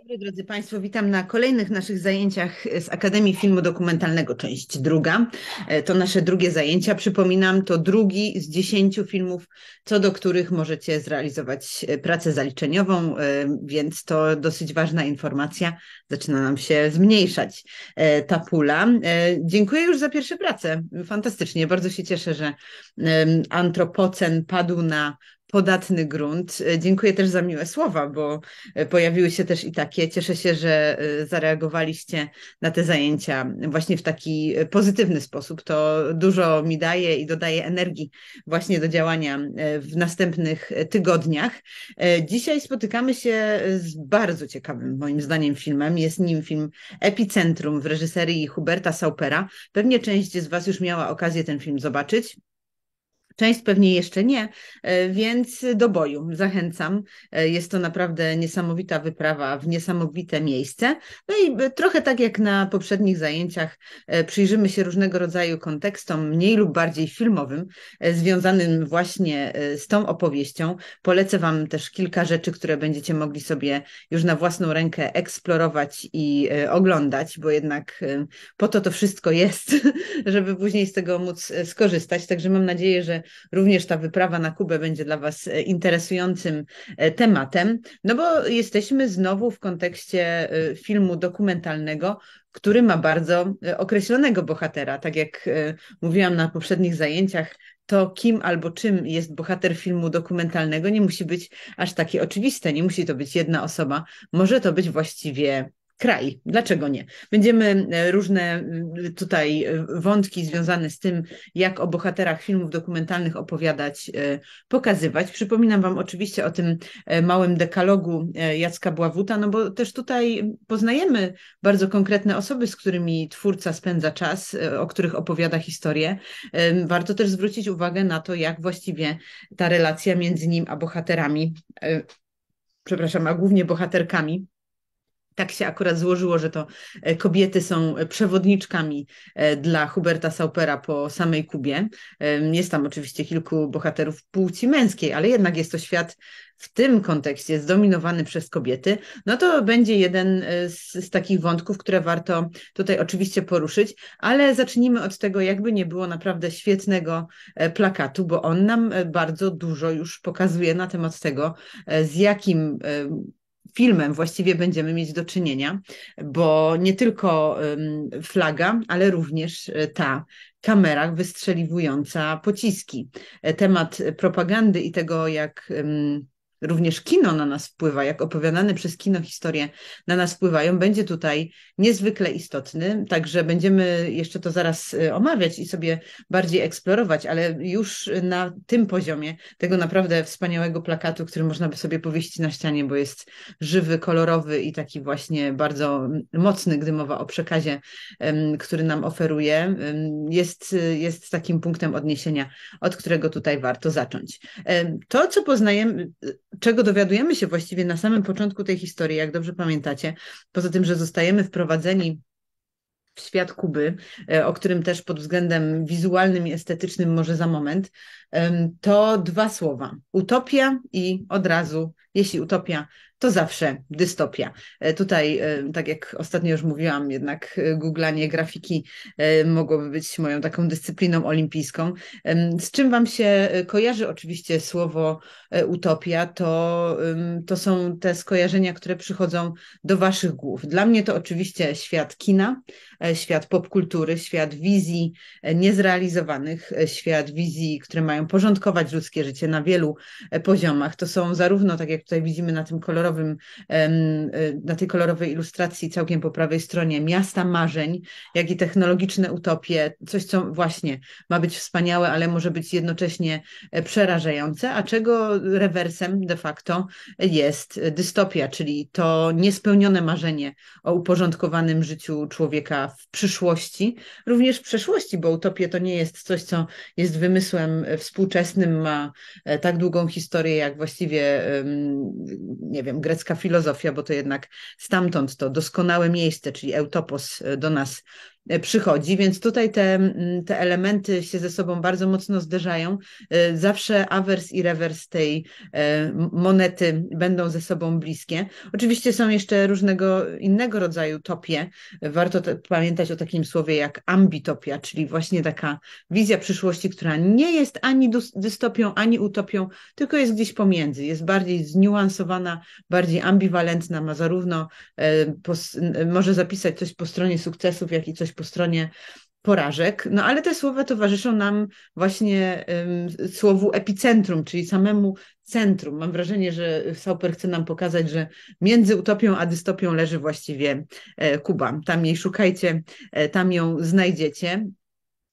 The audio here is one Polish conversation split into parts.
dobry, drodzy Państwo. Witam na kolejnych naszych zajęciach z Akademii Filmu Dokumentalnego, część druga. E, to nasze drugie zajęcia. Przypominam, to drugi z dziesięciu filmów, co do których możecie zrealizować e, pracę zaliczeniową, e, więc to dosyć ważna informacja. Zaczyna nam się zmniejszać ta pula. Dziękuję już za pierwsze prace. Fantastycznie. Bardzo się cieszę, że antropocen padł na podatny grunt. E, dziękuję też za miłe słowa, bo e, pojawiły się też i takie. Cieszę się, że e, zareagowaliście na te zajęcia właśnie w taki pozytywny sposób. To dużo mi daje i dodaje energii właśnie do działania w następnych tygodniach. Dzisiaj spotykamy się z bardzo ciekawym, moim zdaniem, filmem. Jest nim film Epicentrum w reżyserii Huberta Saupera. Pewnie część z Was już miała okazję ten film zobaczyć. Część pewnie jeszcze nie, e, więc do boju zachęcam. E, jest to naprawdę niesamowita wyprawa w niesamowite miejsce. No i e, trochę tak jak na poprzednich zajęciach, przyjrzymy się różnego rodzaju kontekstom, mniej lub bardziej filmowym, związanym właśnie z tą opowieścią. Polecę Wam też kilka rzeczy, które będziecie mogli sobie już na własną rękę eksplorować i oglądać, bo jednak po to to wszystko jest, żeby później z tego móc skorzystać. Także mam nadzieję, że również ta wyprawa na Kubę będzie dla Was e, interesującym e, tematem, no bo jesteśmy znowu w kontekście e, filmu dokumentalnego, który ma bardzo określonego bohatera. Tak jak mówiłam na poprzednich zajęciach, to kim albo czym jest bohater filmu dokumentalnego nie musi być aż takie oczywiste, nie musi to być jedna osoba, może to być właściwie kraj. Dlaczego nie? Będziemy e, różne e, tutaj e, wątki związane z tym, jak o bohaterach filmów dokumentalnych opowiadać, pokazywać. Przypominam Wam oczywiście o tym małym dekalogu Jacka Bławuta, no bo też tutaj poznajemy bardzo konkretne osoby, z którymi twórca spędza czas, o których opowiada historię. Warto też zwrócić uwagę na to, jak właściwie ta relacja między nim a bohaterami, przepraszam, a głównie bohaterkami, tak się akurat złożyło, że to e, kobiety są przewodniczkami e, dla Huberta Saupera po samej Kubie. Jest tam oczywiście kilku bohaterów płci męskiej, ale jednak jest to świat w tym kontekście zdominowany przez kobiety, no to będzie jeden e, z, z, takich wątków, które warto tutaj oczywiście poruszyć, ale zacznijmy od tego, jakby nie było naprawdę świetnego plakatu, bo on nam bardzo dużo już pokazuje na temat tego, z jakim filmem właściwie będziemy mieć do czynienia, bo nie tylko flaga, ale również e, ta kamera wystrzeliwująca pociski. E, temat propagandy i tego, jak również kino na nas wpływa, jak opowiadane przez kino historie na nas wpływają, będzie tutaj niezwykle istotny. Także będziemy jeszcze to zaraz y, omawiać i sobie bardziej eksplorować, ale już na tym poziomie tego naprawdę wspaniałego plakatu, który można by sobie powiesić na ścianie, bo jest żywy, kolorowy i taki właśnie bardzo mocny, gdy mowa o przekazie, który nam oferuje, jest, jest takim punktem odniesienia, od którego tutaj warto zacząć. To, co poznajemy, czego dowiadujemy się właściwie na samym początku tej historii, jak dobrze pamiętacie, poza tym, że zostajemy wprowadzeni w świat Kuby, e, o którym też pod względem wizualnym i estetycznym może za moment, to dwa słowa: utopia i od razu, jeśli utopia, to zawsze dystopia. E, tutaj, e, tak jak ostatnio już mówiłam, jednak e, googlanie grafiki mogłoby być moją taką dyscypliną olimpijską. Z czym Wam się kojarzy oczywiście słowo utopia, to, to są te skojarzenia, które przychodzą do Waszych głów. Dla mnie to oczywiście świat kina, świat popkultury, świat wizji niezrealizowanych, świat wizji, które mają porządkować ludzkie życie na wielu poziomach. To są zarówno, tak jak tutaj widzimy na tym kolorowym y, na tej kolorowej ilustracji całkiem po prawej stronie, miasta marzeń, jak i technologiczne utopie, coś, co właśnie ma być wspaniałe, ale może być jednocześnie e, przerażające, a czego rewersem de facto jest dystopia, czyli to niespełnione marzenie o uporządkowanym życiu człowieka w przyszłości, również w przeszłości, bo utopia to nie jest coś, co jest wymysłem współczesnym, ma e, tak długą historię, jak właściwie, nie wiem, grecka filozofia, bo to jednak stamtąd to doskonałe miejsce, czyli Eutopos do nas przychodzi, więc tutaj te, te elementy się ze sobą bardzo mocno zderzają. Zawsze awers i rewers tej monety będą ze sobą bliskie. Oczywiście są jeszcze różnego innego rodzaju topie. Warto pamiętać o takim słowie jak ambitopia, czyli właśnie taka wizja przyszłości, która nie jest ani dystopią, ani utopią, tylko jest gdzieś pomiędzy. Jest bardziej zniuansowana, bardziej ambiwalentna, ma zarówno, e, może zapisać coś po stronie sukcesów, jak i coś po stronie porażek, no ale te słowa towarzyszą nam właśnie um, słowu epicentrum, czyli samemu centrum. Mam wrażenie, że Sauper chce nam pokazać, że między utopią a dystopią leży właściwie e, Kuba. Tam jej szukajcie, e, tam ją znajdziecie.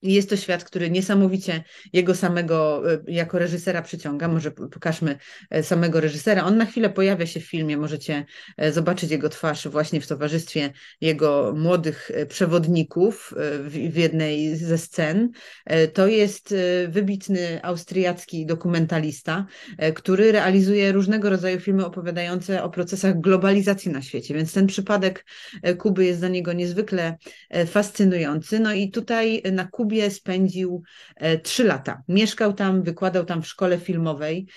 Jest to świat, który niesamowicie jego samego e, jako reżysera przyciąga. Może pokażmy e, samego reżysera. On na chwilę pojawia się w filmie, możecie e, zobaczyć jego twarz właśnie w towarzystwie jego młodych przewodników w jednej ze scen. To jest wybitny austriacki dokumentalista, który realizuje różnego rodzaju filmy opowiadające o procesach globalizacji na świecie, więc ten przypadek Kuby jest dla niego niezwykle fascynujący. No i tutaj na Kubie Kubie spędził e, trzy lata. Mieszkał tam, wykładał tam w szkole filmowej.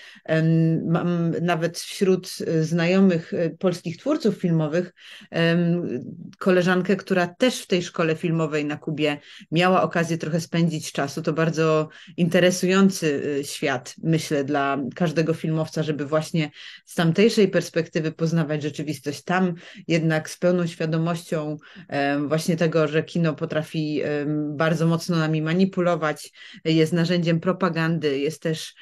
Mam nawet wśród e, znajomych e, polskich twórców filmowych koleżankę, która też w tej szkole filmowej na Kubie miała okazję trochę spędzić czasu. To bardzo interesujący świat, myślę, dla każdego filmowca, żeby właśnie z tamtejszej perspektywy poznawać rzeczywistość. Tam jednak z pełną świadomością właśnie tego, że kino potrafi bardzo mocno nami manipulować, jest narzędziem propagandy, jest też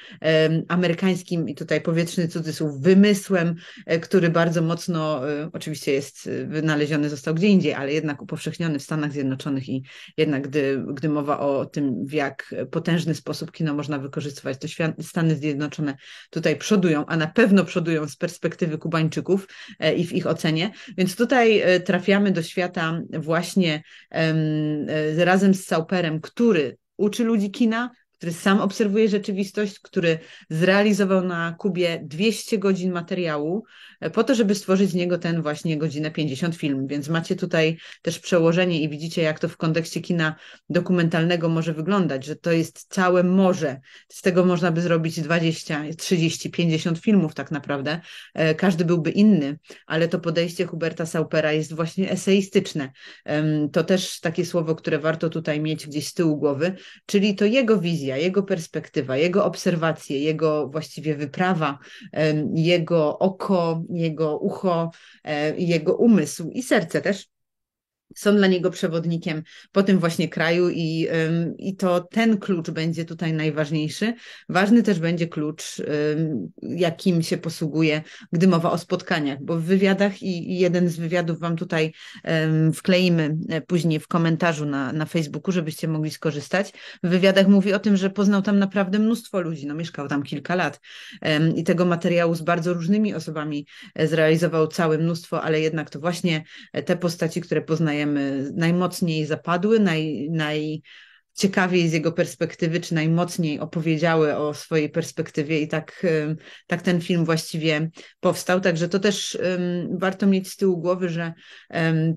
amerykańskim i tutaj powietrzny cudzysłów wymysłem, e, który bardzo mocno e, oczywiście jest e, wynaleziony, został gdzie indziej, ale jednak upowszechniony w Stanach Zjednoczonych i jednak gdy, gdy mowa o tym, w jak potężny sposób kino można wykorzystywać, to Stany Zjednoczone tutaj przodują, a na pewno przodują z perspektywy Kubańczyków i w ich ocenie. Więc tutaj trafiamy do świata właśnie razem z Sauperem, który uczy ludzi kina, który sam obserwuje rzeczywistość, który zrealizował na Kubie 200 godzin materiału e, po to, żeby stworzyć z niego ten właśnie godzinę 50 film. Więc macie tutaj też przełożenie i widzicie, jak to w kontekście kina dokumentalnego może wyglądać, że to jest całe morze. Z tego można by zrobić 20, 30, 50 filmów tak naprawdę. E, każdy byłby inny, ale to podejście Huberta Saupera jest właśnie eseistyczne. To też takie słowo, które warto tutaj mieć gdzieś z tyłu głowy, czyli to jego wizja, wizja, jego perspektywa, jego obserwacje, jego właściwie wyprawa, jego oko, jego ucho, e, jego umysł i serce też są dla niego przewodnikiem po tym właśnie kraju i, i to ten klucz będzie tutaj najważniejszy. Ważny też będzie klucz, jakim się posługuje, gdy mowa o spotkaniach, bo w wywiadach i, jeden z wywiadów Wam tutaj wkleimy e, później w komentarzu na, na Facebooku, żebyście mogli skorzystać. W wywiadach mówi o tym, że poznał tam naprawdę mnóstwo ludzi, no mieszkał tam kilka lat i tego materiału z bardzo różnymi osobami e, zrealizował całe mnóstwo, ale jednak to właśnie e, te postaci, które poznaje najmocniej zapadły, naj, naj, ciekawiej z jego perspektywy, czy najmocniej opowiedziały o swojej perspektywie i tak, tak ten film właściwie powstał. Także to też warto mieć z tyłu głowy, że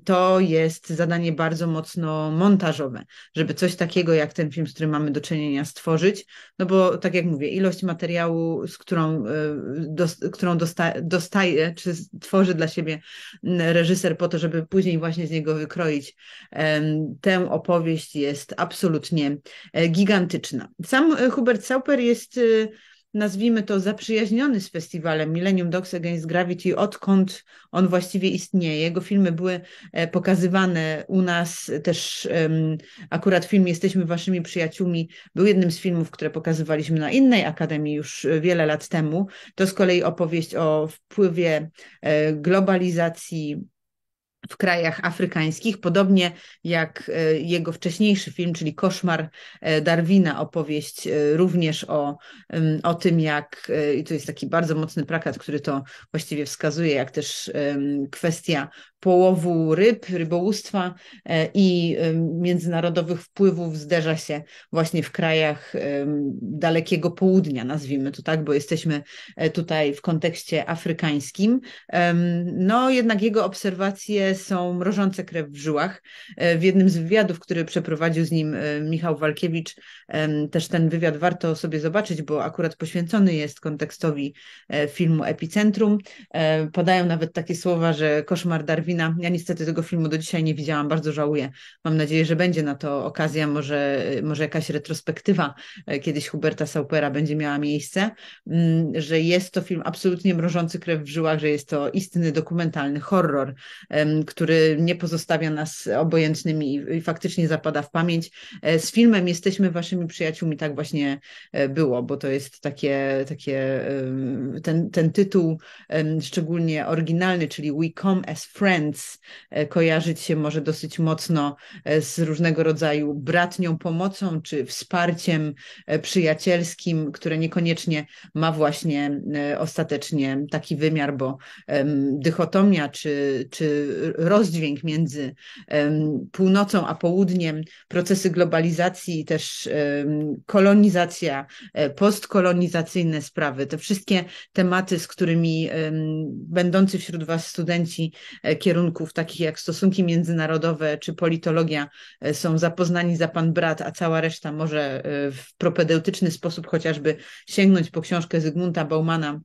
to jest zadanie bardzo mocno montażowe, żeby coś takiego jak ten film, z którym mamy do czynienia stworzyć, no bo tak jak mówię, ilość materiału, z którą, do, którą dosta, dostaje, czy tworzy dla siebie reżyser po to, żeby później właśnie z niego wykroić tę opowieść jest absolutnie absolutnie e, gigantyczna. Sam e, Hubert Sauper jest e, nazwijmy to, zaprzyjaźniony z festiwalem Millennium Dogs Against Gravity, odkąd on właściwie istnieje. Jego filmy były pokazywane u nas też, akurat film Jesteśmy Waszymi Przyjaciółmi był jednym z filmów, które pokazywaliśmy na innej akademii już wiele lat temu. To z kolei opowieść o wpływie globalizacji w krajach afrykańskich, podobnie jak e, jego wcześniejszy film, czyli Koszmar e, Darwina, opowieść e, również o, o tym, jak, i to jest taki bardzo mocny plakat, który to właściwie wskazuje, jak też kwestia połowu ryb, rybołówstwa i międzynarodowych wpływów zderza się właśnie w krajach dalekiego południa, nazwijmy to tak, bo jesteśmy tutaj w kontekście afrykańskim. No jednak jego obserwacje są mrożące krew w żyłach. W jednym z wywiadów, który przeprowadził z nim Michał Walkiewicz, też ten wywiad warto sobie zobaczyć, bo akurat poświęcony jest kontekstowi e, filmu Epicentrum. E, podają nawet takie słowa, że koszmar Ja niestety tego filmu do dzisiaj nie widziałam, bardzo żałuję. Mam nadzieję, że będzie na to okazja, może, może jakaś retrospektywa e, kiedyś Huberta Saupera będzie miała miejsce, mm, że jest to film absolutnie mrożący krew w żyłach, że jest to istny dokumentalny horror, który nie pozostawia nas obojętnymi i faktycznie zapada w pamięć. Z filmem Jesteśmy Waszymi Przyjaciółmi tak właśnie było, bo to jest takie, takie ten, ten tytuł szczególnie oryginalny, czyli We Come as Friends, e, kojarzyć się może dosyć mocno e, z różnego rodzaju bratnią pomocą czy wsparciem e, przyjacielskim, które niekoniecznie ma właśnie ostatecznie taki wymiar, bo dychotomia czy, czy rozdźwięk między północą a południem, procesy globalizacji, też kolonizacja, postkolonizacyjne sprawy, te wszystkie tematy, z którymi będący wśród Was studenci e, kierunków takich jak stosunki międzynarodowe czy politologia e, są zapoznani za Pan brat, a cała reszta może e, w propedeutyczny sposób chociażby sięgnąć po książkę Zygmunta Baumana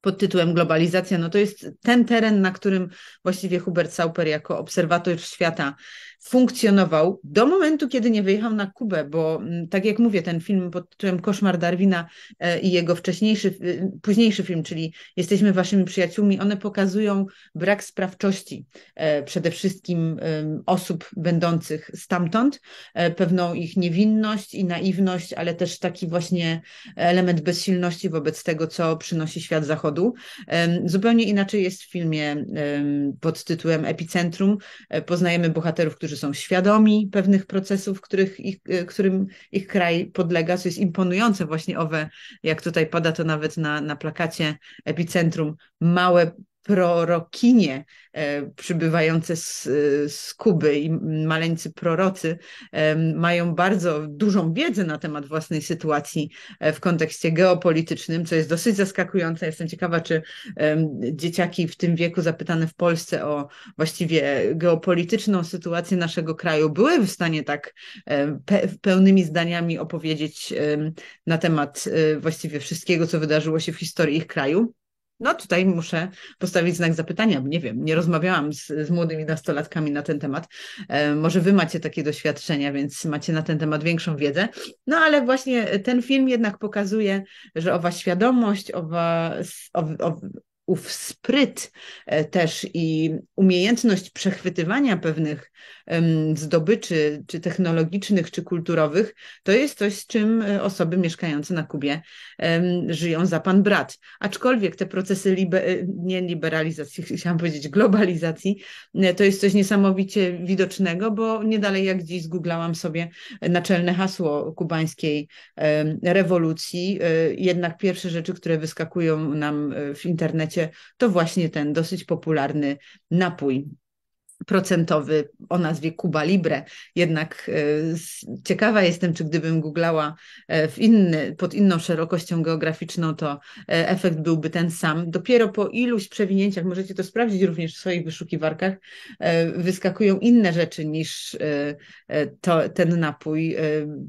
pod tytułem Globalizacja, no to jest ten teren, na którym właściwie Hubert Sauper jako obserwator świata funkcjonował do momentu, kiedy nie wyjechał na Kubę, bo mm, tak jak mówię, ten film pod tytułem Koszmar Darwina e, i jego wcześniejszy, późniejszy film, czyli Jesteśmy waszymi przyjaciółmi, one pokazują brak sprawczości e, przede wszystkim osób będących stamtąd, e, pewną ich niewinność i naiwność, ale też taki właśnie element bezsilności wobec tego, co przynosi świat zachodu. Zupełnie inaczej jest w filmie pod tytułem Epicentrum. Poznajemy bohaterów, którzy którzy są świadomi pewnych procesów, których ich, e, którym ich kraj podlega, co jest imponujące właśnie owe, jak tutaj pada to nawet na, na plakacie epicentrum, małe prorokinie e, przybywające z, z Kuby i maleńcy prorocy e, mają bardzo dużą wiedzę na temat własnej sytuacji e, w kontekście geopolitycznym, co jest dosyć zaskakujące. Jestem ciekawa, czy dzieciaki w tym wieku zapytane w Polsce o właściwie geopolityczną sytuację naszego kraju były w stanie tak pełnymi zdaniami opowiedzieć na temat właściwie wszystkiego, co wydarzyło się w historii ich kraju. No tutaj muszę postawić znak zapytania, nie wiem, nie rozmawiałam z, z młodymi nastolatkami na ten temat. E, może wy macie takie doświadczenia, więc macie na ten temat większą wiedzę. No ale właśnie ten film jednak pokazuje, że owa świadomość, owa, owa, ów spryt e, też i umiejętność przechwytywania pewnych zdobyczy, czy technologicznych, czy kulturowych, to jest coś, z czym e, osoby mieszkające na Kubie żyją za pan brat. Aczkolwiek te procesy libe, e, nie liberalizacji, chciałam powiedzieć globalizacji, to jest coś niesamowicie widocznego, bo nie dalej jak dziś zgooglałam sobie naczelne hasło kubańskiej rewolucji. Jednak pierwsze rzeczy, które wyskakują nam w internecie, to właśnie ten dosyć popularny napój procentowy o nazwie Cuba Libre. Jednak e, ciekawa jestem, czy gdybym googlała e, w inny, pod inną szerokością geograficzną, to e, efekt byłby ten sam. Dopiero po iluś przewinięciach, możecie to sprawdzić również w swoich wyszukiwarkach, wyskakują inne rzeczy niż to, ten napój.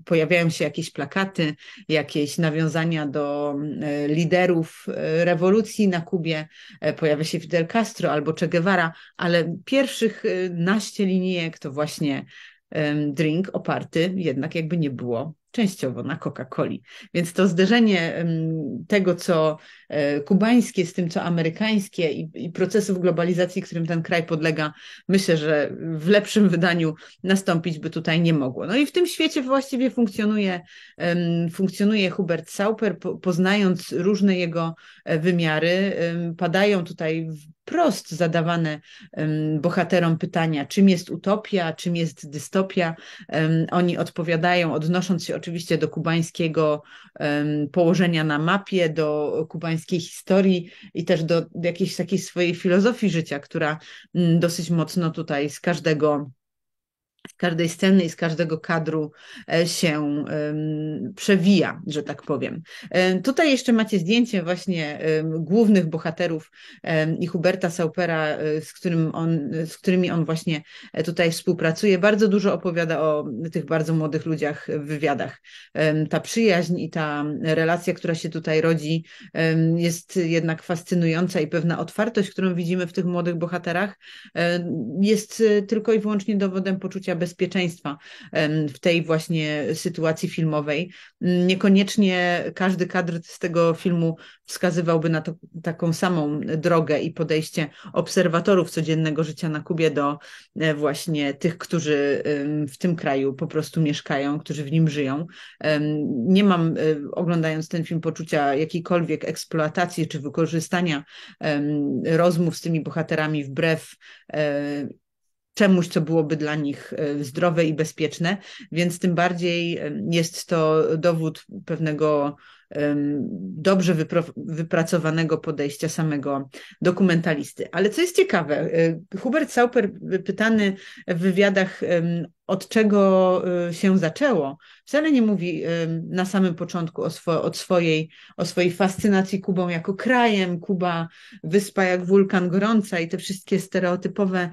Pojawiają się jakieś plakaty, jakieś nawiązania do liderów rewolucji na Kubie, pojawia się Fidel Castro albo Che Guevara, ale pierwszych naście linijek to właśnie drink oparty jednak jakby nie było częściowo na Coca-Coli. Więc to zderzenie tego, co e, kubańskie z tym, co amerykańskie i, i, procesów globalizacji, którym ten kraj podlega, myślę, że w lepszym wydaniu nastąpić by tutaj nie mogło. No i w tym świecie właściwie funkcjonuje, funkcjonuje Hubert Sauper, poznając różne jego e, wymiary. Padają tutaj wprost zadawane bohaterom pytania, czym jest utopia, czym jest dystopia. Oni odpowiadają, odnosząc się oczywiście do kubańskiego położenia na mapie, do kubańskiej historii i też do jakiejś takiej swojej filozofii życia, która mm, dosyć mocno tutaj z każdego z każdej sceny i z każdego kadru e, się przewija, że tak powiem. Tutaj jeszcze macie zdjęcie właśnie głównych bohaterów i Huberta Saupera, e, z, którym on, z którymi on właśnie e, tutaj współpracuje. Bardzo dużo opowiada o tych bardzo młodych ludziach w wywiadach. Ta przyjaźń i ta relacja, która się tutaj rodzi, jest jednak fascynująca i pewna otwartość, którą widzimy w tych młodych bohaterach, jest tylko i wyłącznie dowodem poczucia bezpieczeństwa w tej właśnie sytuacji filmowej. Niekoniecznie każdy kadr z tego filmu wskazywałby na to, taką samą drogę i podejście obserwatorów codziennego życia na Kubie do e, właśnie tych, którzy w tym kraju po prostu mieszkają, którzy w nim żyją. Nie mam, e, oglądając ten film, poczucia jakiejkolwiek eksploatacji czy wykorzystania rozmów z tymi bohaterami wbrew e, czemuś, co byłoby dla nich e, zdrowe i bezpieczne, więc tym bardziej jest to dowód pewnego dobrze wypracowanego podejścia samego dokumentalisty. Ale co jest ciekawe, e, Hubert Sauper, pytany w wywiadach, od czego e, się zaczęło, wcale nie mówi na samym początku o, swo od swojej, o swojej fascynacji Kubą jako krajem, Kuba, wyspa jak wulkan gorąca i te wszystkie stereotypowe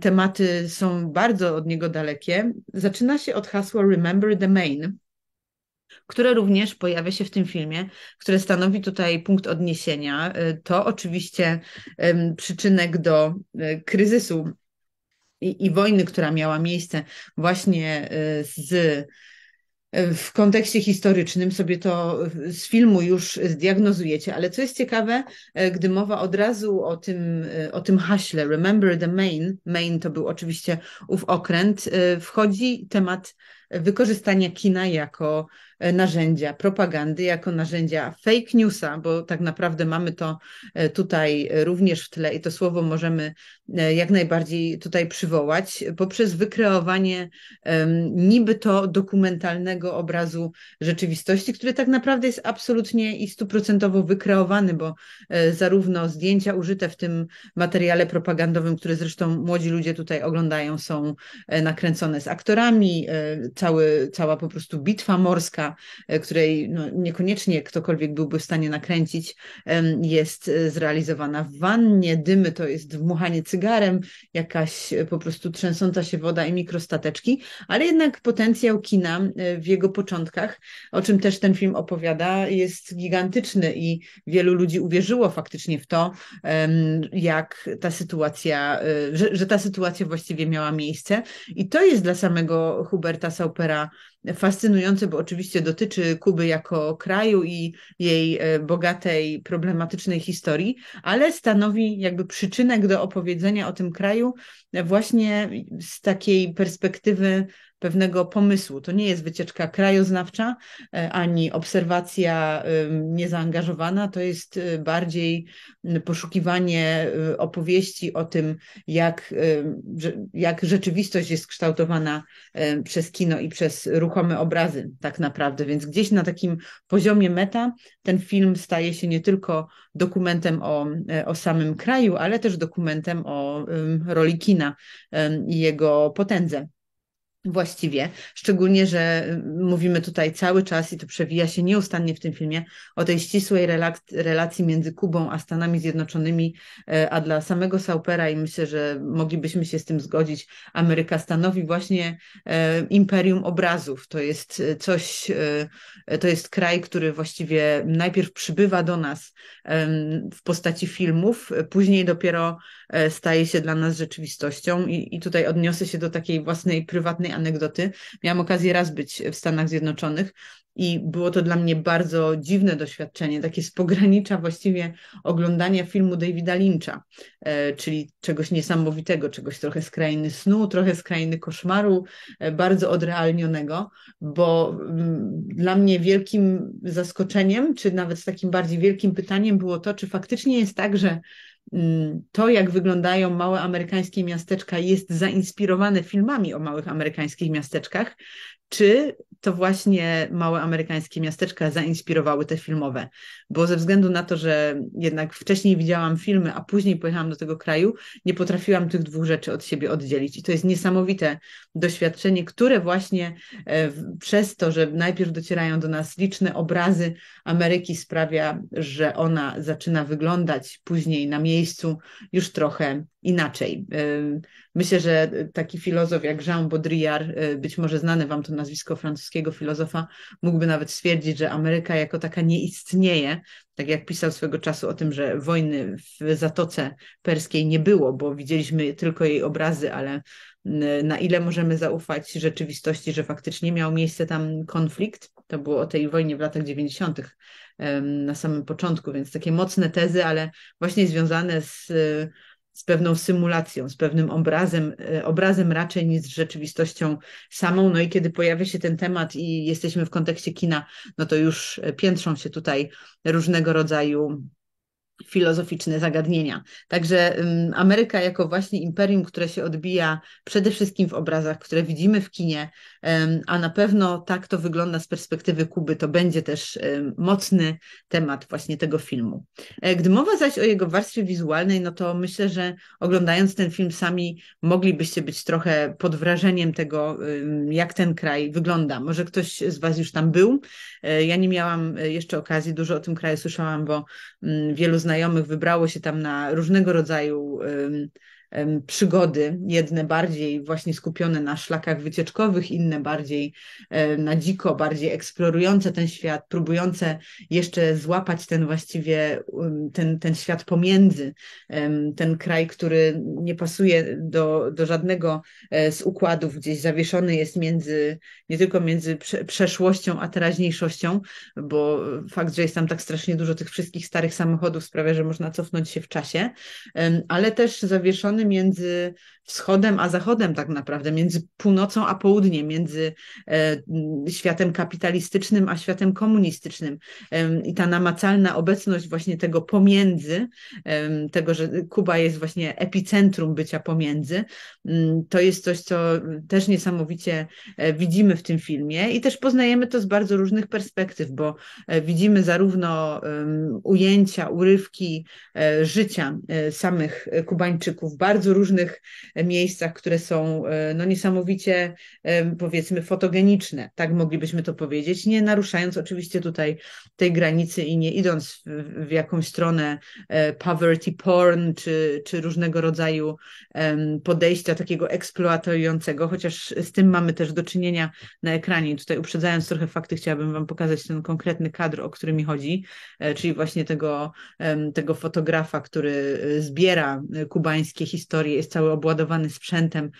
tematy są bardzo od niego dalekie. Zaczyna się od hasła Remember the Main, które również pojawia się w tym filmie, które stanowi tutaj punkt odniesienia. E, to oczywiście przyczynek do e, kryzysu i, i wojny, która miała miejsce właśnie e, z w kontekście historycznym sobie to z filmu już zdiagnozujecie, ale co jest ciekawe, gdy mowa od razu o tym, o tym haśle Remember the Main, Main to był oczywiście ów okręt, wchodzi temat wykorzystania kina jako narzędzia propagandy, jako narzędzia fake newsa, bo tak naprawdę mamy to e, tutaj również w tle i to słowo możemy e, jak najbardziej tutaj przywołać, poprzez wykreowanie niby to dokumentalnego obrazu rzeczywistości, który tak naprawdę jest absolutnie i stuprocentowo wykreowany, bo zarówno zdjęcia użyte w tym materiale propagandowym, które zresztą młodzi ludzie tutaj oglądają, są nakręcone z aktorami, cały, cała po prostu bitwa morska E, której no, niekoniecznie ktokolwiek byłby w stanie nakręcić, jest e, zrealizowana w wannie. Dymy to jest dmuchanie cygarem, jakaś e, po prostu trzęsąca się woda i mikrostateczki, ale jednak potencjał kina w jego początkach, o czym też ten film opowiada, jest gigantyczny i wielu ludzi uwierzyło faktycznie w to, jak ta sytuacja, że, że ta sytuacja właściwie miała miejsce. I to jest dla samego Huberta Saupera fascynujące, bo oczywiście dotyczy Kuby jako kraju i jej e, bogatej, problematycznej historii, ale stanowi jakby przyczynek do opowiedzenia o tym kraju właśnie z takiej perspektywy pewnego pomysłu. To nie jest wycieczka krajoznawcza e, ani obserwacja niezaangażowana, to jest e, bardziej poszukiwanie e, opowieści o tym, jak, jak rzeczywistość jest kształtowana przez kino i przez ruchome obrazy, tak naprawdę. Więc gdzieś na takim poziomie meta ten film staje się nie tylko dokumentem o, o samym kraju, ale też dokumentem o roli kina i jego potędze właściwie, szczególnie, że mówimy tutaj cały czas i to przewija się nieustannie w tym filmie o tej ścisłej relacji między Kubą a Stanami Zjednoczonymi, e, a dla samego Saupera i myślę, że moglibyśmy się z tym zgodzić, Ameryka stanowi właśnie e, imperium obrazów. To jest e, coś, to jest kraj, który właściwie najpierw przybywa do nas w postaci filmów, później dopiero staje się dla nas rzeczywistością i, i tutaj odniosę się do takiej własnej prywatnej anegdoty. Miałam okazję raz być w Stanach Zjednoczonych i było to dla mnie bardzo dziwne doświadczenie, takie z pogranicza właściwie oglądania filmu Davida Lyncha, e, czyli czegoś niesamowitego, czegoś trochę z krainy snu, trochę z krainy koszmaru, e, bardzo odrealnionego, bo mm, dla mnie wielkim zaskoczeniem, czy nawet z takim bardziej wielkim pytaniem było to, czy faktycznie jest tak, że to, jak wyglądają małe amerykańskie miasteczka, jest zainspirowane filmami o małych amerykańskich miasteczkach, czy to właśnie małe amerykańskie miasteczka zainspirowały te filmowe, bo ze względu na to, że jednak wcześniej widziałam filmy, a później pojechałam do tego kraju, nie potrafiłam tych dwóch rzeczy od siebie oddzielić. I to jest niesamowite doświadczenie, które właśnie e, przez to, że najpierw docierają do nas liczne obrazy Ameryki, sprawia, że ona zaczyna wyglądać później na miejscu już trochę inaczej. Myślę, że taki filozof jak Jean Baudrillard, y, być może znane Wam to nazwisko filozofa, mógłby nawet stwierdzić, że Ameryka jako taka nie istnieje, tak jak pisał swego czasu o tym, że wojny w Zatoce Perskiej nie było, bo widzieliśmy tylko jej obrazy, ale na ile możemy zaufać rzeczywistości, że faktycznie miał miejsce tam konflikt. To było o tej wojnie w latach 90. na samym początku, więc takie mocne tezy, ale właśnie związane z z pewną symulacją, z pewnym obrazem, e, obrazem raczej niż z rzeczywistością samą. No i kiedy pojawia się ten temat i jesteśmy w kontekście kina, no to już piętrzą się tutaj różnego rodzaju filozoficzne zagadnienia. Także Ameryka jako właśnie imperium, które się odbija przede wszystkim w obrazach, które widzimy w kinie, a na pewno tak to wygląda z perspektywy Kuby, to będzie też mocny temat właśnie tego filmu. E, gdy mowa zaś o jego warstwie wizualnej, no to myślę, że oglądając ten film sami moglibyście być trochę pod wrażeniem tego, jak ten kraj wygląda. Może ktoś z Was już tam był. E, ja nie miałam e, jeszcze okazji, dużo o tym kraju słyszałam, bo wielu z znajomych wybrało się tam na różnego rodzaju przygody, jedne bardziej właśnie skupione na szlakach wycieczkowych, inne bardziej na dziko, bardziej eksplorujące ten świat, próbujące jeszcze złapać ten właściwie, ten, ten świat pomiędzy, ten kraj, który nie pasuje do, do żadnego e, z układów, gdzieś zawieszony jest między, nie tylko między przeszłością a teraźniejszością, bo fakt, że jest tam tak strasznie dużo tych wszystkich starych samochodów sprawia, że można cofnąć się w czasie, ale też zawieszony między wschodem a zachodem tak naprawdę, między północą a południem, między e, światem kapitalistycznym a światem komunistycznym. I ta namacalna obecność właśnie tego pomiędzy, tego, że Kuba jest właśnie epicentrum bycia pomiędzy, mm, to jest coś, co też niesamowicie e, widzimy w tym filmie i też poznajemy to z bardzo różnych perspektyw, bo e, widzimy zarówno ujęcia, urywki życia samych Kubańczyków, bardzo różnych miejscach, które są e, no, niesamowicie e, powiedzmy fotogeniczne, tak moglibyśmy to powiedzieć, nie naruszając oczywiście tutaj tej granicy i nie idąc w, w jakąś stronę e, poverty porn czy, czy różnego rodzaju podejścia takiego eksploatującego, chociaż z tym mamy też do czynienia na ekranie. Tutaj uprzedzając trochę fakty, chciałabym Wam pokazać ten konkretny kadr, o który mi chodzi, czyli właśnie tego, tego fotografa, który zbiera kubańskie historie, jest cały obładowany sprzętem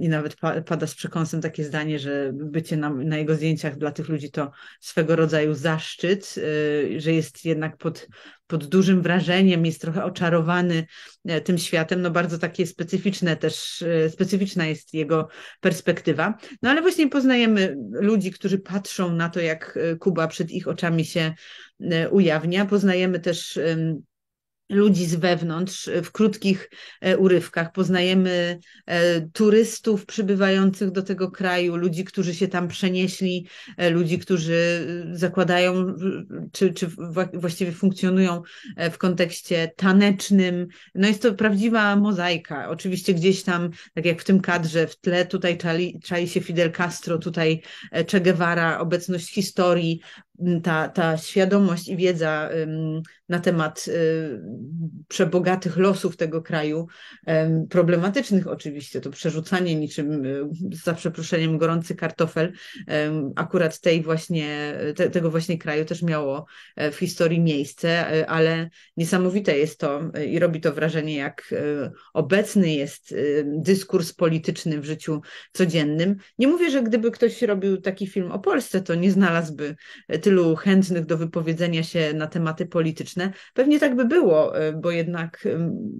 i nawet pada z przekąsem takie zdanie, że bycie na, na jego zdjęciach dla tych ludzi to swego rodzaju zaszczyt, y, że jest jednak pod, pod dużym wrażeniem, jest trochę oczarowany e, tym światem, no bardzo takie specyficzne też, e, specyficzna jest jego perspektywa. No ale właśnie poznajemy ludzi, którzy patrzą na to, jak e, Kuba przed ich oczami się ujawnia. Poznajemy też ludzi z wewnątrz w krótkich e, urywkach. Poznajemy e, turystów przybywających do tego kraju, ludzi, którzy się tam przenieśli, e, ludzi, którzy zakładają, czy, czy właściwie funkcjonują w kontekście tanecznym. No jest to prawdziwa mozaika. Oczywiście gdzieś tam, tak jak w tym kadrze, w tle tutaj czai, czai się Fidel Castro, tutaj Che Guevara, obecność historii, ta, ta świadomość i wiedza na temat y, przebogatych losów tego kraju, problematycznych oczywiście, to przerzucanie niczym, y, za przeproszeniem, gorący kartofel, akurat tej właśnie, te, tego właśnie kraju też miało e, w historii miejsce, e, ale niesamowite jest to e, i robi to wrażenie, jak obecny jest dyskurs polityczny w życiu codziennym. Nie mówię, że gdyby ktoś robił taki film o Polsce, to nie znalazłby tylu chętnych do wypowiedzenia się na tematy polityczne. Pewnie tak by było, e, bo jednak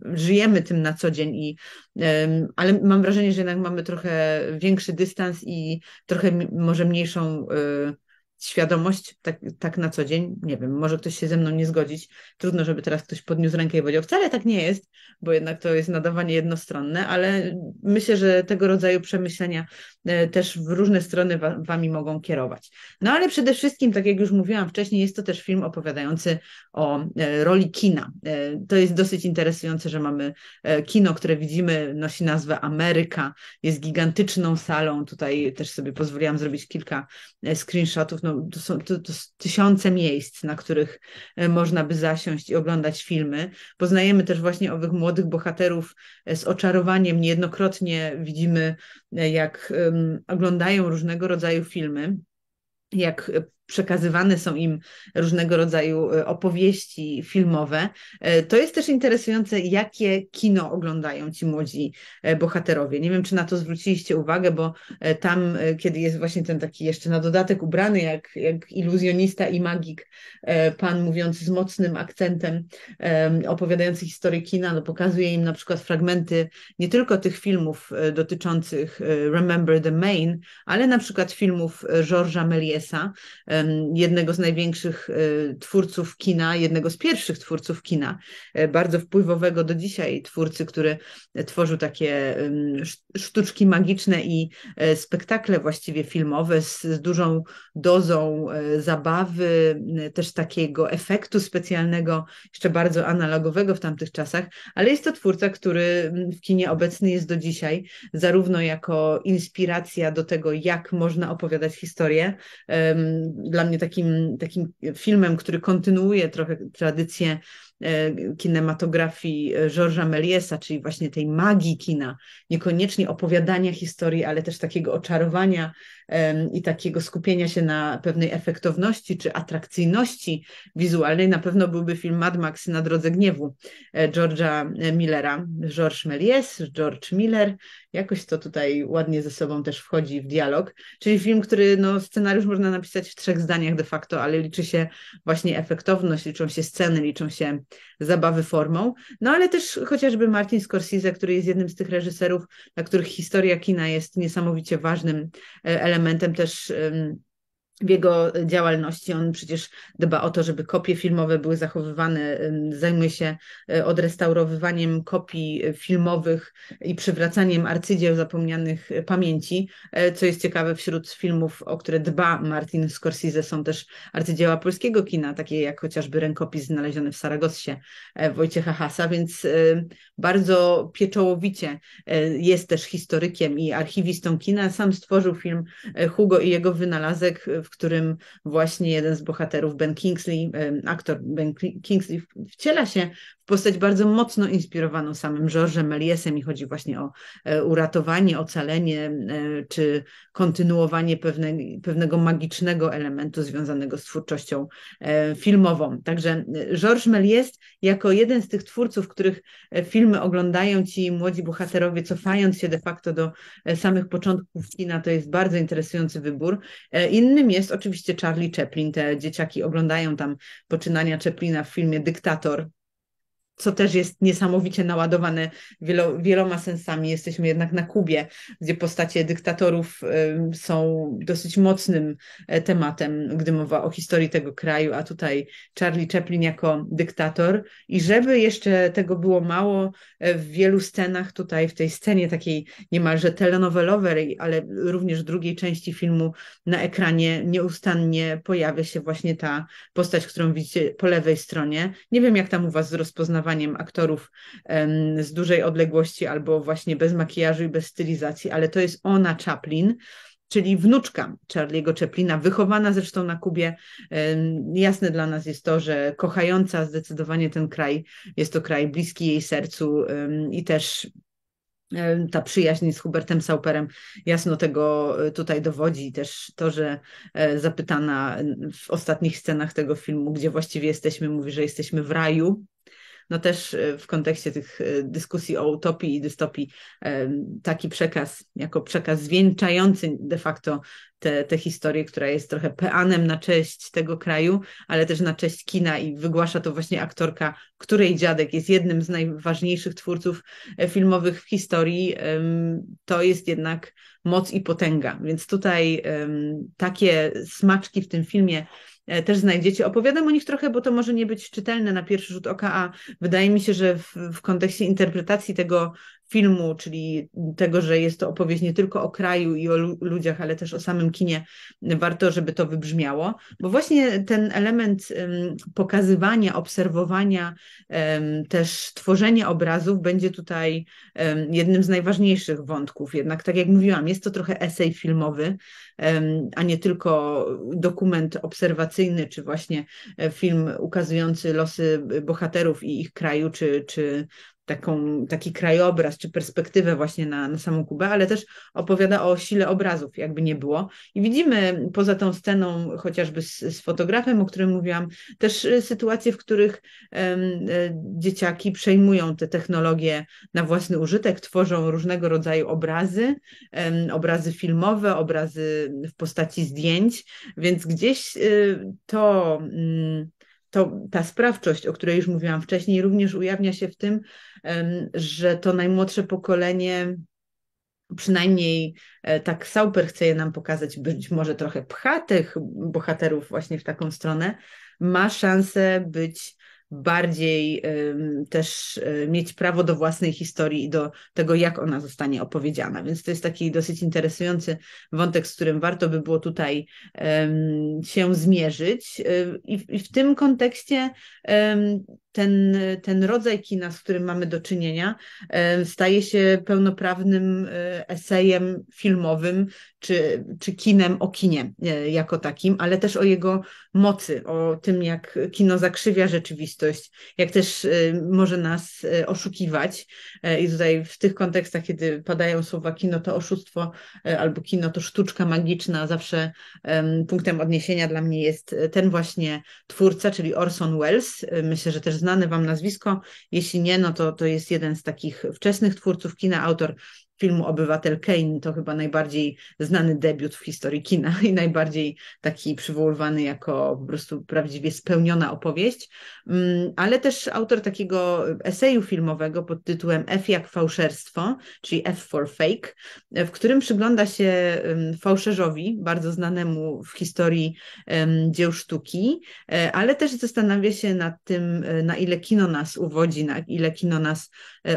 żyjemy tym na co dzień, i, ale mam wrażenie, że jednak mamy trochę większy dystans i trochę może mniejszą e, świadomość tak, tak na co dzień. Nie wiem, może ktoś się ze mną nie zgodzić. Trudno, żeby teraz ktoś podniósł rękę i powiedział, wcale tak nie jest, bo jednak to jest nadawanie jednostronne, ale myślę, że tego rodzaju przemyślenia e, też w różne strony wa wami mogą kierować. No ale przede wszystkim, tak jak już mówiłam wcześniej, jest to też film opowiadający o e, roli kina. E, to jest dosyć interesujące, że mamy kino, które widzimy, nosi nazwę Ameryka, jest gigantyczną salą. Tutaj też sobie pozwoliłam zrobić kilka screenshotów. No, to, są, to, to tysiące miejsc, na których można by zasiąść i oglądać filmy. Poznajemy też właśnie owych młodych bohaterów z oczarowaniem. Niejednokrotnie widzimy, jak um, oglądają różnego rodzaju filmy jak przekazywane są im różnego rodzaju e, opowieści filmowe. E, to jest też interesujące, jakie kino oglądają ci młodzi e, bohaterowie. Nie wiem, czy na to zwróciliście uwagę, bo tam, kiedy jest właśnie ten taki jeszcze na dodatek ubrany, jak, jak iluzjonista i magik, pan mówiący z mocnym akcentem, opowiadający historię kina, no pokazuje im na przykład fragmenty nie tylko tych filmów dotyczących Remember the Main, ale na przykład filmów Georgesa Mélièsa, jednego z największych e, twórców kina, jednego z pierwszych twórców kina, e, bardzo wpływowego do dzisiaj twórcy, który tworzył takie sztuczki magiczne i e, spektakle właściwie filmowe z, z dużą dozą zabawy, też takiego efektu specjalnego, jeszcze bardzo analogowego w tamtych czasach, ale jest to twórca, który w kinie obecny jest do dzisiaj, zarówno jako inspiracja do tego, jak można opowiadać historię, dla mnie takim, takim filmem, który kontynuuje trochę tradycję E, kinematografii e, Georgesa Mélièsa, czyli właśnie tej magii kina, niekoniecznie opowiadania historii, ale też takiego oczarowania i takiego skupienia się na pewnej efektowności czy atrakcyjności wizualnej, na pewno byłby film Mad Max na drodze gniewu e, George'a Millera. Georges Méliès, George Miller, jakoś to tutaj ładnie ze sobą też wchodzi w dialog, czyli film, który no, scenariusz można napisać w trzech zdaniach de facto, ale liczy się właśnie efektowność, liczą się sceny, liczą się zabawy formą. No ale też chociażby Martin Scorsese, który jest jednym z tych reżyserów, dla których historia kina jest niesamowicie ważnym e, elementem też w jego działalności. On przecież dba o to, żeby kopie filmowe były zachowywane, zajmuje się e, odrestaurowywaniem kopii filmowych i przywracaniem arcydzieł zapomnianych pamięci. E, co jest ciekawe, wśród filmów, o które dba Martin Scorsese, są też arcydzieła polskiego kina, takie jak chociażby rękopis znaleziony w Saragossie e, Wojciecha Hasa, więc bardzo pieczołowicie jest też historykiem i archiwistą kina. Sam stworzył film Hugo i jego wynalazek, w którym właśnie jeden z bohaterów, Ben Kingsley, aktor Ben Kingsley, wciela się postać bardzo mocno inspirowaną samym Georgesem Mélièsem i chodzi właśnie o e, uratowanie, ocalenie e, czy kontynuowanie pewne, pewnego magicznego elementu związanego z twórczością e, filmową. Także Georges Méliès jako jeden z tych twórców, których filmy oglądają ci młodzi bohaterowie, cofając się de facto do samych początków kina, to jest bardzo interesujący wybór. Innym jest oczywiście Charlie Chaplin. Te dzieciaki oglądają tam poczynania Chaplina w filmie Dyktator, co też jest niesamowicie naładowane wielo, wieloma sensami. Jesteśmy jednak na Kubie, gdzie postacie dyktatorów są dosyć mocnym e, tematem, gdy mowa o historii tego kraju, a tutaj Charlie Chaplin jako dyktator. I żeby jeszcze tego było mało, e, w wielu scenach tutaj, w tej scenie takiej niemalże telenowelowej, ale również drugiej części filmu na ekranie nieustannie pojawia się właśnie ta postać, którą widzicie po lewej stronie. Nie wiem, jak tam u Was z rozpoznawaniem aktorów z dużej odległości albo właśnie bez makijażu i bez stylizacji, ale to jest ona Chaplin, czyli wnuczka Charlie'ego Chaplina, wychowana zresztą na Kubie. Jasne dla nas jest to, że kochająca zdecydowanie ten kraj, jest to kraj bliski jej sercu i też ta przyjaźń z Hubertem Sauperem jasno tego e, tutaj dowodzi. Też to, że e, zapytana w ostatnich scenach tego filmu, gdzie właściwie jesteśmy, mówi, że jesteśmy w raju, no też w kontekście tych dyskusji o utopii i dystopii taki przekaz, jako przekaz zwieńczający de facto tę, tę historię, która jest trochę peanem na cześć tego kraju, ale też na cześć kina i wygłasza to właśnie aktorka, której dziadek jest jednym z najważniejszych twórców e, filmowych w historii. To jest jednak moc i potęga. Więc tutaj takie smaczki w tym filmie e, też znajdziecie. Opowiadam o nich trochę, bo to może nie być czytelne na pierwszy rzut oka, a wydaje mi się, że w, w kontekście interpretacji tego filmu, czyli tego, że jest to opowieść nie tylko o kraju i o ludziach, ale też o samym kinie, warto, żeby to wybrzmiało, bo właśnie ten element pokazywania, obserwowania, też tworzenia obrazów będzie tutaj jednym z najważniejszych wątków. Jednak, tak jak mówiłam, jest to trochę esej filmowy, a nie tylko dokument obserwacyjny, czy właśnie e, film ukazujący losy bohaterów i ich kraju, czy, czy taką, taki krajobraz czy perspektywę właśnie na, na samą Kubę, ale też opowiada o sile obrazów, jakby nie było. I widzimy poza tą sceną, chociażby z, z fotografem, o którym mówiłam, też y, sytuacje, w których um, dzieciaki przejmują te technologie na własny użytek, tworzą różnego rodzaju obrazy, um, obrazy filmowe, obrazy w postaci zdjęć, więc gdzieś y, to. To ta sprawczość, o której już mówiłam wcześniej, również ujawnia się w tym, że to najmłodsze pokolenie przynajmniej e, tak Sauper chce je nam pokazać, być może trochę pcha tych bohaterów właśnie w taką stronę, ma szansę być bardziej też e, mieć prawo do własnej historii i do tego, jak ona zostanie opowiedziana. Więc to jest taki dosyć interesujący wątek, z którym warto by było tutaj się zmierzyć. E, I w tym kontekście ten, ten rodzaj kina, z którym mamy do czynienia, staje się pełnoprawnym e, esejem filmowym, czy, czy kinem o kinie e, jako takim, ale też o jego mocy, o tym, jak kino zakrzywia rzeczywistość, jak też e, może nas oszukiwać. I tutaj w tych kontekstach, kiedy padają słowa kino to oszustwo albo kino to sztuczka magiczna, zawsze punktem odniesienia dla mnie jest ten właśnie twórca, czyli Orson Welles. Myślę, że też znane Wam nazwisko. Jeśli nie, no to to jest jeden z takich wczesnych twórców kina, autor filmu Obywatel Kane to chyba najbardziej znany debiut w historii kina i najbardziej taki przywoływany jako po prostu prawdziwie spełniona opowieść, mm, ale też autor takiego eseju filmowego pod tytułem F jak fałszerstwo, czyli F for fake, w którym przygląda się fałszerzowi, bardzo znanemu w historii dzieł sztuki, e, ale też zastanawia się nad tym, e, na ile kino nas uwodzi, na ile kino nas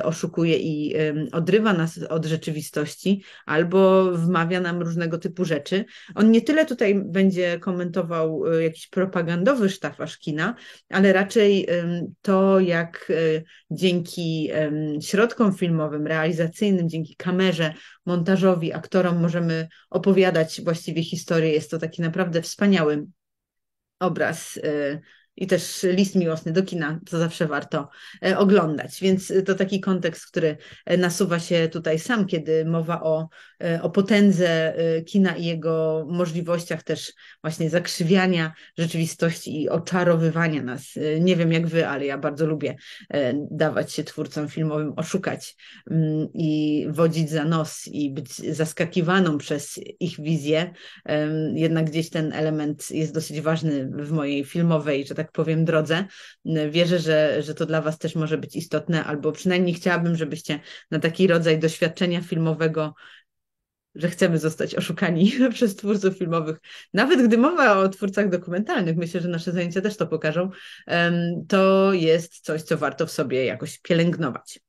oszukuje i odrywa nas od rzeczywistości, albo wmawia nam różnego typu rzeczy. On nie tyle tutaj będzie komentował e, jakiś propagandowy sztafaż kina, ale raczej to, jak e, dzięki środkom filmowym, realizacyjnym, dzięki kamerze, montażowi, aktorom możemy opowiadać właściwie historię. Jest to taki naprawdę wspaniały obraz e, i też list miłosny do kina, co zawsze warto e, oglądać. Więc to taki kontekst, który e, nasuwa się tutaj sam, kiedy mowa o, e, o potędze kina i jego możliwościach też właśnie zakrzywiania rzeczywistości i oczarowywania nas. Nie wiem jak wy, ale ja bardzo lubię dawać się twórcom filmowym, oszukać mm, i wodzić za nos i być zaskakiwaną przez ich wizję. Jednak gdzieś ten element jest dosyć ważny w mojej filmowej, że tak tak powiem, drodze. Wierzę, że, że to dla Was też może być istotne, albo przynajmniej chciałabym, żebyście na taki rodzaj doświadczenia filmowego że chcemy zostać oszukani przez twórców filmowych, nawet gdy mowa o twórcach dokumentalnych, myślę, że nasze zajęcia też to pokażą, to jest coś, co warto w sobie jakoś pielęgnować.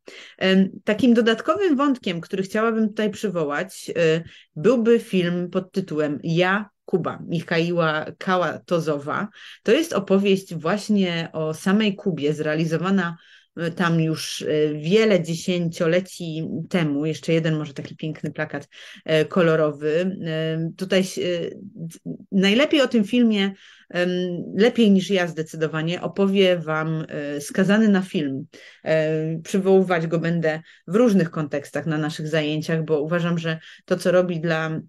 Takim dodatkowym wątkiem, który chciałabym tutaj przywołać, y, byłby film pod tytułem Ja Kuba Michaiła Kałatozowa. To jest opowieść właśnie o samej Kubie, zrealizowana e, tam już e, wiele dziesięcioleci temu, jeszcze jeden może taki piękny plakat e, kolorowy. Tutaj najlepiej o tym filmie, lepiej niż ja zdecydowanie, opowie Wam skazany na film. Przywoływać go będę w różnych kontekstach na naszych zajęciach, bo uważam, że to, co robi dla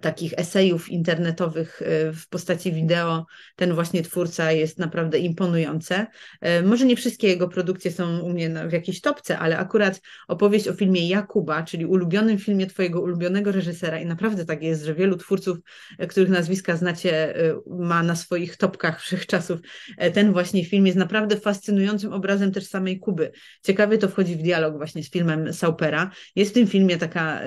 takich esejów internetowych e, w postaci wideo, ten właśnie twórca jest naprawdę imponujące. E, może nie wszystkie jego produkcje są u mnie w jakiejś topce, ale akurat opowieść o filmie Jakuba, czyli ulubionym filmie twojego ulubionego reżysera i naprawdę tak jest, że wielu twórców, których nazwiska znacie, ma na swoich topkach wszechczasów. Ten właśnie film jest naprawdę fascynującym obrazem też samej Kuby. Ciekawie to wchodzi w dialog właśnie z filmem Saupera. Jest w tym filmie taka,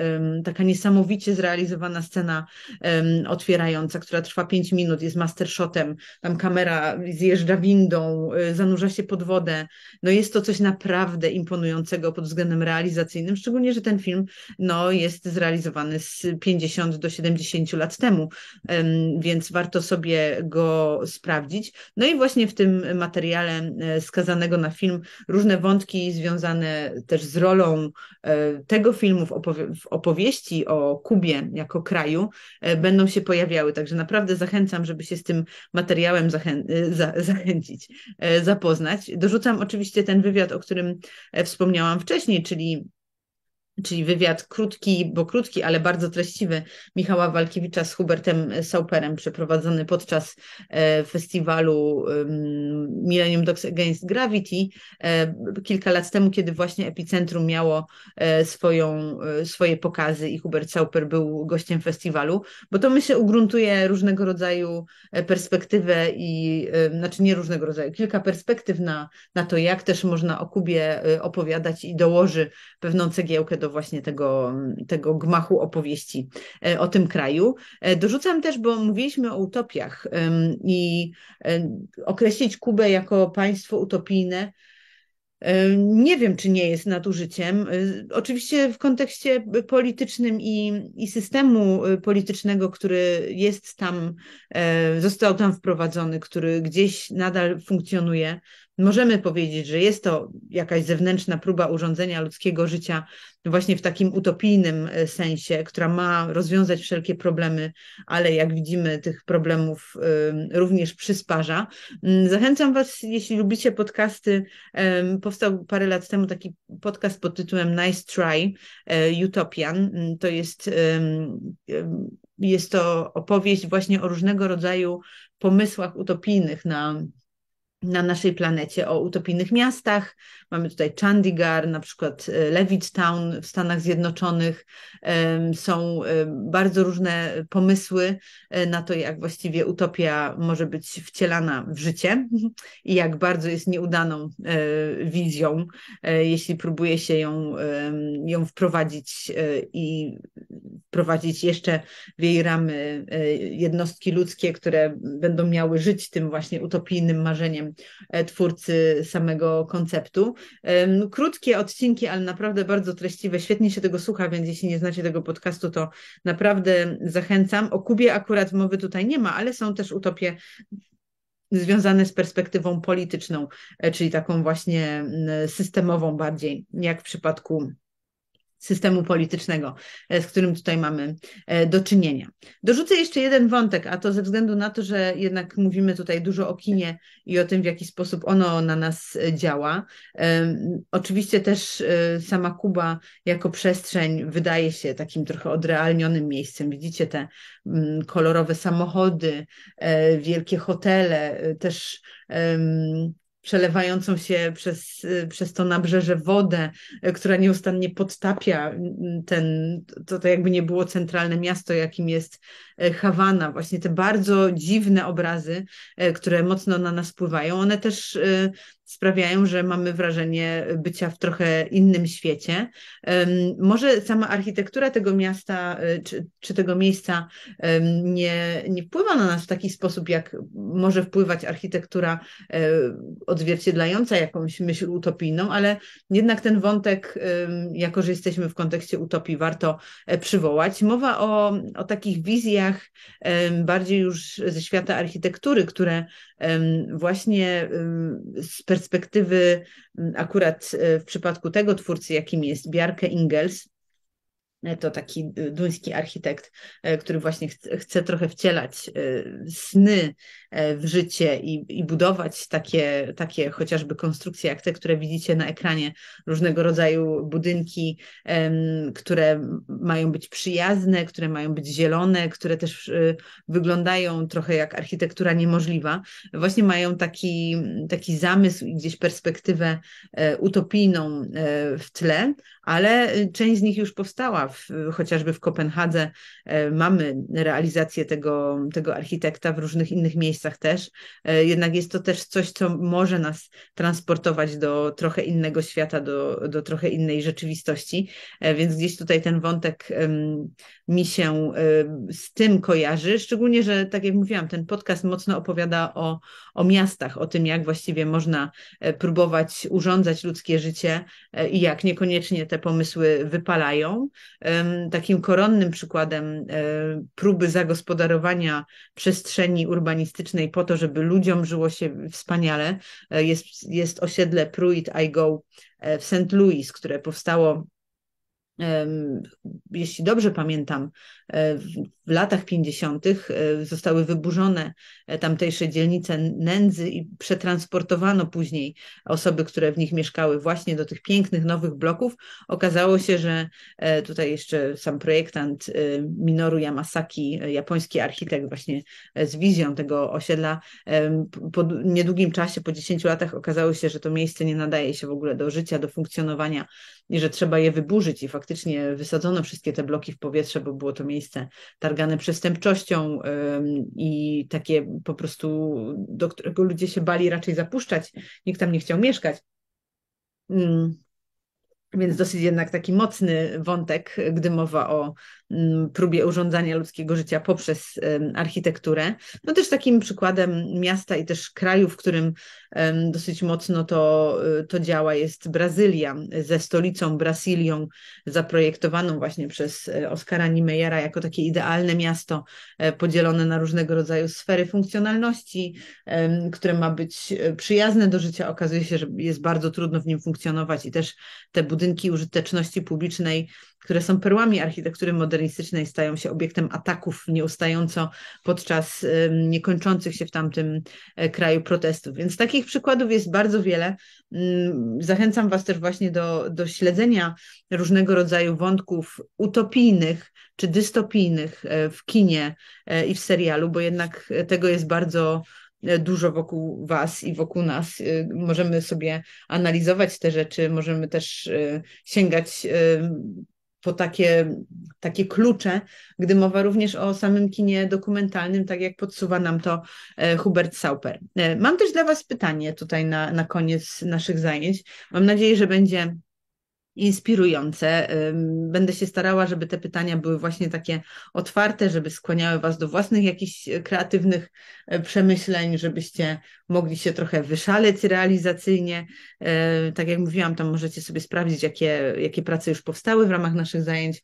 taka niesamowicie zrealizowana scena um, otwierająca, która trwa 5 minut, jest mastershotem, tam kamera zjeżdża windą, y, zanurza się pod wodę. No jest to coś naprawdę imponującego pod względem realizacyjnym, szczególnie, że ten film no, jest zrealizowany z 50 do 70 lat temu, um, więc warto sobie go sprawdzić. No i właśnie w tym materiale e, skazanego na film różne wątki związane też z rolą e, tego filmu w, opowie w opowieści o Kubie jako kraju, kraju e, będą się pojawiały. Także naprawdę zachęcam, żeby się z tym materiałem zachę e, za zachęcić, e, zapoznać. Dorzucam oczywiście ten wywiad, o którym wspomniałam wcześniej, czyli czyli wywiad krótki, bo krótki, ale bardzo treściwy Michała Walkiewicza z Hubertem Sauperem przeprowadzony podczas e, festiwalu Millennium Dogs Against Gravity e, kilka lat temu, kiedy właśnie Epicentrum miało e, swoją, swoje pokazy i Hubert Sauper był gościem festiwalu, bo to myślę ugruntuje różnego rodzaju perspektywę i, znaczy nie różnego rodzaju, kilka perspektyw na, na to, jak też można o Kubie opowiadać i dołoży pewną cegiełkę do właśnie tego, tego gmachu opowieści e, o tym kraju. E, dorzucam też, bo mówiliśmy o utopiach i e, określić Kubę jako państwo utopijne. Nie wiem, czy nie jest nadużyciem. Oczywiście w kontekście politycznym i, i systemu politycznego, który jest tam, został tam wprowadzony, który gdzieś nadal funkcjonuje, możemy powiedzieć, że jest to jakaś zewnętrzna próba urządzenia ludzkiego życia właśnie w takim utopijnym e, sensie, która ma rozwiązać wszelkie problemy, ale jak widzimy, tych problemów również przysparza. Mm, zachęcam Was, jeśli lubicie podcasty, powstał parę lat temu taki podcast pod tytułem Nice Try e, Utopian. Mm, to jest jest to opowieść właśnie o różnego rodzaju pomysłach utopijnych na na naszej planecie, o utopijnych miastach. Mamy tutaj Chandigarh, na przykład e, Levittown w Stanach Zjednoczonych. Są bardzo różne pomysły e, na to, jak właściwie utopia może być wcielana w życie i jak bardzo jest nieudaną e, wizją, jeśli próbuje się ją, ją wprowadzić i wprowadzić jeszcze w jej ramy jednostki ludzkie, które będą miały żyć tym właśnie utopijnym marzeniem E, twórcy samego konceptu. Krótkie odcinki, ale naprawdę bardzo treściwe, świetnie się tego słucha, więc jeśli nie znacie tego podcastu, to naprawdę zachęcam. O Kubie akurat mowy tutaj nie ma, ale są też utopie związane z perspektywą polityczną, e, czyli taką właśnie systemową bardziej, jak w przypadku systemu politycznego, e, z którym tutaj mamy e, do czynienia. Dorzucę jeszcze jeden wątek, a to ze względu na to, że jednak mówimy tutaj dużo o kinie i o tym, w jaki sposób ono na nas e, działa. Oczywiście też sama Kuba jako przestrzeń wydaje się takim trochę odrealnionym miejscem. Widzicie te mm, kolorowe samochody, wielkie hotele, też przelewającą się przez, przez to nabrzeże wodę, która nieustannie podtapia ten, to, to jakby nie było centralne miasto, jakim jest e, Hawana. Właśnie te bardzo dziwne obrazy, e, które mocno na nas wpływają, one też e, sprawiają, że mamy wrażenie bycia w trochę innym świecie. Może sama architektura tego miasta czy, czy tego miejsca nie, nie wpływa na nas w taki sposób, jak może wpływać architektura odzwierciedlająca jakąś myśl utopijną, ale jednak ten wątek, jako że jesteśmy w kontekście utopii, warto e, przywołać. Mowa o, o takich wizjach bardziej już ze świata architektury, które właśnie z perspektywy akurat e, w przypadku tego twórcy, jakim jest Bjarke Ingels, to taki duński architekt, który właśnie chce, trochę wcielać sny w życie i, i, budować takie, takie chociażby konstrukcje, jak te, które widzicie na ekranie, różnego rodzaju budynki, które mają być przyjazne, które mają być zielone, które też wyglądają trochę jak architektura niemożliwa. Właśnie mają taki, taki zamysł i gdzieś perspektywę utopijną w tle, ale część z nich już powstała w, chociażby w Kopenhadze e, mamy realizację tego, tego architekta w różnych innych miejscach też. E, jednak jest to też coś, co może nas transportować do trochę innego świata, do, do trochę innej rzeczywistości. E, więc gdzieś tutaj ten wątek mi się z tym kojarzy. Szczególnie, że tak jak mówiłam, ten podcast mocno opowiada o, o miastach, o tym, jak właściwie można próbować urządzać ludzkie życie i jak niekoniecznie te pomysły wypalają. Takim koronnym przykładem e, próby zagospodarowania przestrzeni urbanistycznej po to, żeby ludziom żyło się wspaniale, e, jest, jest osiedle Pruitt I Go e, w St. Louis, które powstało jeśli dobrze pamiętam, w latach 50. E, zostały wyburzone e, tamtejsze dzielnice nędzy i przetransportowano później osoby, które w nich mieszkały właśnie do tych pięknych nowych bloków. Okazało się, że e, tutaj jeszcze sam projektant Minoru Yamasaki, japoński architekt właśnie z wizją tego osiedla, po niedługim czasie, po 10 latach okazało się, że to miejsce nie nadaje się w ogóle do życia, do funkcjonowania i że trzeba je wyburzyć i faktycznie wysadzono wszystkie te bloki w powietrze, bo było to miejsce targane przestępczością i takie po prostu, do którego ludzie się bali raczej zapuszczać. Nikt tam nie chciał mieszkać. Więc dosyć jednak taki mocny wątek, gdy mowa o Mm, próbie urządzania ludzkiego życia poprzez architekturę. No też takim przykładem miasta i też kraju, w którym dosyć mocno to, y, to działa jest Brazylia ze stolicą Brazylią zaprojektowaną właśnie przez e, Oskara Niemeyera jako takie idealne miasto e, podzielone na różnego rodzaju sfery funkcjonalności, które ma być e, przyjazne do życia. Okazuje się, że jest bardzo trudno w nim funkcjonować i też te budynki użyteczności publicznej które są perłami architektury modernistycznej, stają się obiektem ataków nieustająco podczas niekończących się w tamtym e, kraju protestów. Więc takich przykładów jest bardzo wiele. Mm, zachęcam Was też właśnie do, do śledzenia różnego rodzaju wątków utopijnych czy dystopijnych e, w kinie e, i w serialu, bo jednak tego jest bardzo dużo wokół Was i wokół nas. Możemy sobie analizować te rzeczy, możemy też sięgać po takie, takie klucze, gdy mowa również o samym kinie dokumentalnym, tak jak podsuwa nam to e, Hubert Sauper. E, mam też dla Was pytanie tutaj na, na koniec naszych zajęć. Mam nadzieję, że będzie inspirujące. Będę się starała, żeby te pytania były właśnie takie otwarte, żeby skłaniały Was do własnych jakichś kreatywnych e, przemyśleń, żebyście mogli się trochę wyszaleć realizacyjnie. E, tak jak mówiłam, tam możecie sobie sprawdzić, jakie, jakie prace już powstały w ramach naszych zajęć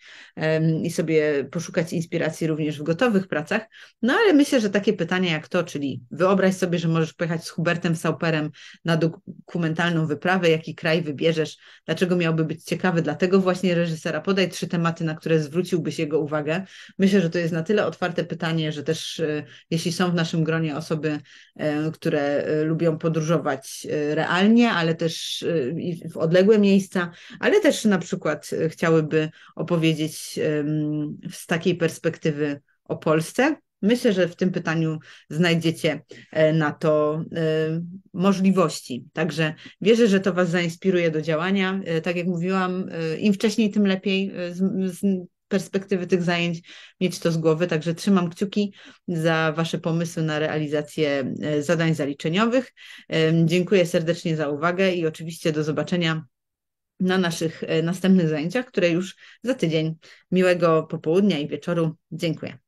i sobie poszukać inspiracji również w gotowych pracach. No ale myślę, że takie pytania jak to, czyli wyobraź sobie, że możesz pojechać z Hubertem Sauperem na dokumentalną wyprawę, jaki kraj wybierzesz, dlaczego miałby być ciekawy dla tego właśnie reżysera. Podaj trzy tematy, na które zwróciłbyś jego uwagę. Myślę, że to jest na tyle otwarte pytanie, że też e, jeśli są w naszym gronie osoby, e, które E, lubią podróżować e, realnie, ale też e, w odległe miejsca, ale też na przykład chciałyby opowiedzieć z takiej perspektywy o Polsce. Myślę, że w tym pytaniu znajdziecie na to możliwości. Także wierzę, że to Was zainspiruje do działania. Tak jak mówiłam, im wcześniej, tym lepiej perspektywy tych zajęć mieć to z głowy. Także trzymam kciuki za Wasze pomysły na realizację e, zadań zaliczeniowych. Dziękuję serdecznie za uwagę i oczywiście do zobaczenia na naszych e, następnych zajęciach, które już za tydzień. Miłego popołudnia i wieczoru. Dziękuję.